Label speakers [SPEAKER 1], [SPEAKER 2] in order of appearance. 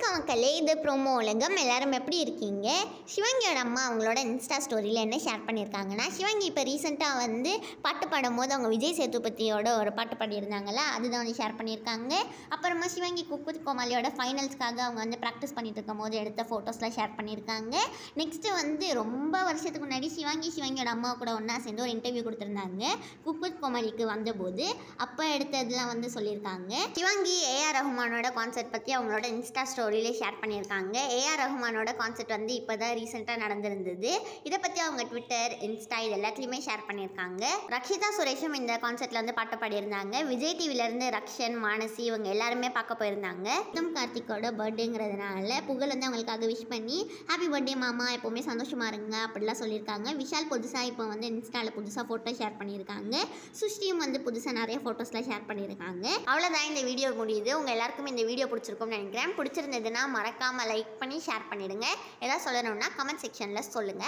[SPEAKER 1] வணக்கம் மக்களே இது ப்ரோமோ உலகம். எல்லாரும் எப்படி இருக்கீங்க? சிவங்கியோட அம்மா அவங்களோட இன்ஸ்டா ஸ்டோரியில் என்ன ஷேர் பண்ணியிருக்காங்கன்னா சிவங்கி இப்போ ரீசெண்டாக வந்து பாட்டு பாடும்போது அவங்க விஜய் சேதுபதியோட ஒரு பாட்டு பாடியிருந்தாங்கல்ல அதுதான் வந்து ஷேர் பண்ணியிருக்காங்க அப்புறமா சிவங்கி குக்குத் கோமாளியோட ஃபைனல்ஸ்க்காக அவங்க வந்து ப்ராக்டிஸ் பண்ணிட்டு இருக்கும் போது எடுத்த ஃபோட்டோஸ்லாம் ஷேர் பண்ணியிருக்காங்க நெக்ஸ்ட்டு வந்து ரொம்ப வருஷத்துக்கு முன்னாடி சிவங்கி சிவங்கியோட அம்மா கூட ஒன்றா சேர்ந்து ஒரு இன்டர்வியூ கொடுத்துருந்தாங்க. குக்குத் கோமாளிக்கு வந்தபோது அப்போ எடுத்ததெல்லாம் வந்து சொல்லியிருக்காங்க. சிவங்கி ஏஆர் ரஹ்மானோட கான்சர்ட் பற்றி அவங்களோட இன்ஸ்டா ஸ்டோரி ஸ்டோரியிலே ஷேர் பண்ணியிருக்காங்க. ஏஆர் ரஹ்மானோட கான்செர்ட் வந்து இப்போ தான் ரீசெண்டாக நடந்திருந்தது. இதை பற்றி அவங்க ட்விட்டர் இன்ஸ்டா இது எல்லாத்துலேயுமே ஷேர் பண்ணியிருக்காங்க. ரக்ஷிதா சுரேஷும் இந்த கான்செர்ட்டில் வந்து பாட்டு பாடியிருந்தாங்க. விஜய் டிவிலேருந்து ரக்ஷன் மானசி இவங்க எல்லாருமே பார்க்க போயிருந்தாங்க. உத்தம் கார்த்திக்கோட பர்த்டேங்கிறதுனால புகழ் வந்து அவங்களுக்காக விஷ் பண்ணி ஹாப்பி பர்த்டே மாமா எப்போவுமே சந்தோஷமாக இருங்க அப்படிலாம் சொல்லியிருக்காங்க. விஷால் புதுசாக இப்போ வந்து இன்ஸ்டாவில் புதுசாக ஃபோட்டோ ஷேர் பண்ணியிருக்காங்க. சுஷ்டியும் வந்து புதுசாக நிறைய ஃபோட்டோஸ்லாம் ஷேர் பண்ணியிருக்காங்க. அவ்வளோதான் இந்த வீடியோ முடியுது. உங்கள் எல்லாருக்கும் இந்த வீடியோ பிடிச்சிருக்கும்னு நினைக்கிறேன். இருந்ததுன்னா மறக்காமல் லைக் பண்ணி ஷேர் பண்ணிவிடுங்க எதாவது சொல்லணும்னா கமெண்ட் செக்ஷனில் சொல்லுங்கள்